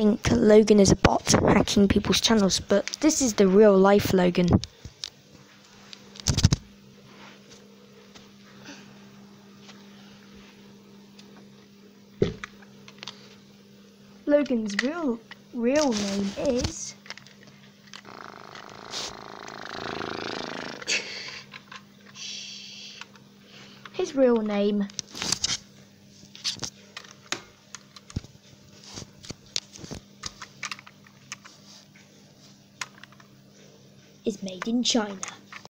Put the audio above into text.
think Logan is a bot hacking people's channels, but this is the real life Logan. Logan's real real name is his real name is made in China.